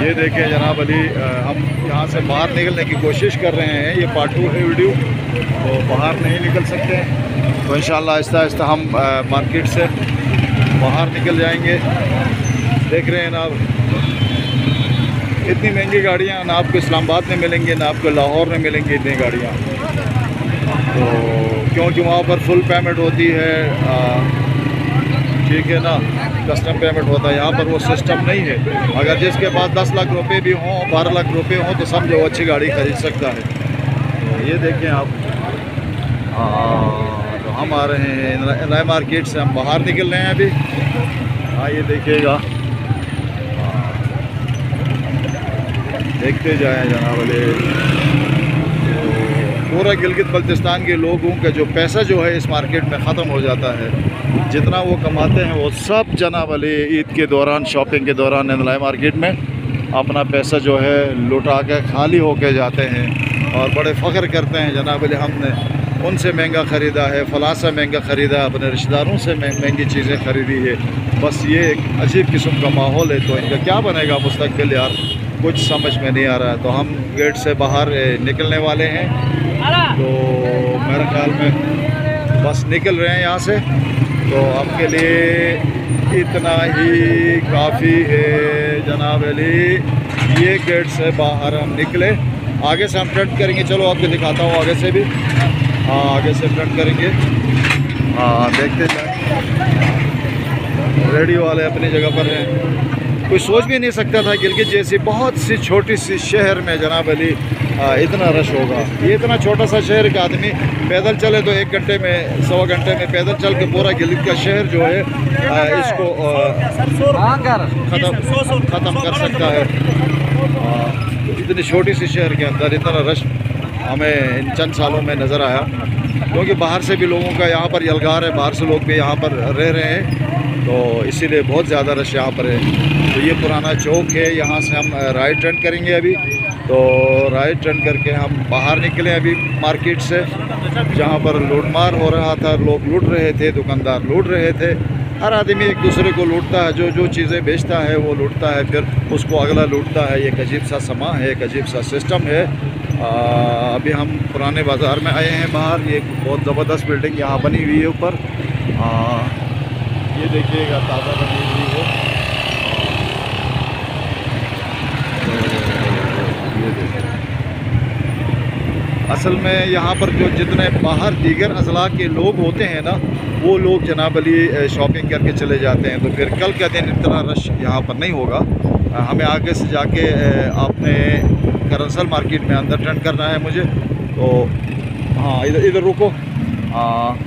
ये देखें जनाब अली हम यहाँ से बाहर निकलने की कोशिश कर रहे हैं। ये पार्ट टू है वीडियो तो बाहर नहीं निकल सकते। तो इन आहिस्ता आहिस्ता हम मार्केट से बाहर निकल जाएँगे। देख रहे हैं जनाब इतनी महँगी गाड़ियाँ ना आपको इस्लामाबाद में मिलेंगी ना आपको लाहौर में मिलेंगी इतनी गाड़ियाँ। तो क्योंकि वहाँ पर फुल पेमेंट होती है अ, ठीक है ना? कस्टम पेमेंट होता है। यहाँ पर वो सिस्टम नहीं है। अगर जिसके पास दस लाख रुपए भी हों, बारह लाख रुपए हों तो समझो अच्छी गाड़ी खरीद सकता है। तो ये देखें आप। हाँ तो हम आ रहे हैं। नए मार्केट से हम बाहर निकल रहे हैं अभी। हाँ ये देखिएगा। हाँ। देखते जाएँ जनाब पूरा गिलगित बल्तिस्तान के लोगों का जो पैसा जो है इस मार्केट में ख़त्म हो जाता है, जितना वो कमाते हैं, वो सब जनाब अली ईद के दौरान, शॉपिंग के दौरान नंदलाई मार्केट में, अपना पैसा जो है लुटा के खाली होके जाते हैं और बड़े फ़ख्र करते हैं जनाब अली, हमने उनसे महँगा ख़रीदा है, फलां से महँगा ख़रीदा अपने रिश्तेदारों से महँगी चीज़ें ख़रीदी है। बस ये एक अजीब किस्म का माहौल है तो इनका क्या बनेगा मुस्तबिल यार? कुछ समझ में नहीं आ रहा है। तो हम गेट से बाहर निकलने वाले हैं। तो मेरे ख्याल में बस निकल रहे हैं यहाँ से। तो आपके लिए इतना ही काफ़ी है, जनाब अली। ये गेट से बाहर हम निकले। आगे से हम फ्रंट करेंगे। चलो, आपको दिखाता हूँ आगे से भी। हाँ आगे से फ्रंट करेंगे। हाँ देखते जाए रेडियो वाले अपनी जगह पर हैं। कोई सोच भी नहीं सकता था गिलगित जैसी बहुत सी छोटी सी शहर में जनाब अली इतना रश होगा। ये इतना छोटा सा शहर का आदमी पैदल चले तो एक घंटे में सवा घंटे में पैदल चल के पूरा गिलगित का शहर जो है आ, इसको ख़त्म ख़त्म कर सकता है। इतनी छोटी सी शहर के अंदर इतना रश हमें इन चंद सालों में नज़र आया, क्योंकि बाहर से भी लोगों का यहाँ पर यलगार है, बाहर से लोग भी यहाँ पर रह रहे हैं तो इसीलिए बहुत ज़्यादा रश यहाँ पर है। तो ये पुराना चौक है, यहाँ से हम राइट टर्न करेंगे अभी। तो राइट टर्न करके हम बाहर निकले अभी मार्केट से, जहाँ पर लूटमार हो रहा था, लोग लूट रहे थे, दुकानदार लूट रहे थे। हर आदमी एक दूसरे को लूटता है, जो जो चीज़ें बेचता है, वो लूटता है, फिर उसको अगला लूटता है। एक अजीब सा समा है, एक अजीब सा सिस्टम है अभी हम पुराने बाज़ार में आए हैं बाहर। ये बहुत ज़बरदस्त बिल्डिंग यहाँ बनी हुई है ऊपर। ये देखिएगा, ताज़ा बनी हुई है। तो असल में यहाँ पर जो जितने बाहर दीगर अजला के लोग होते हैं ना, वो लोग जनाब अली शॉपिंग करके चले जाते हैं। तो फिर कल का दिन इतना रश यहाँ पर नहीं होगा। हमें आगे से जाके आपने करंसल मार्केट में अंदर टर्न करना है मुझे। तो हाँ इधर इधर रुको। हाँ।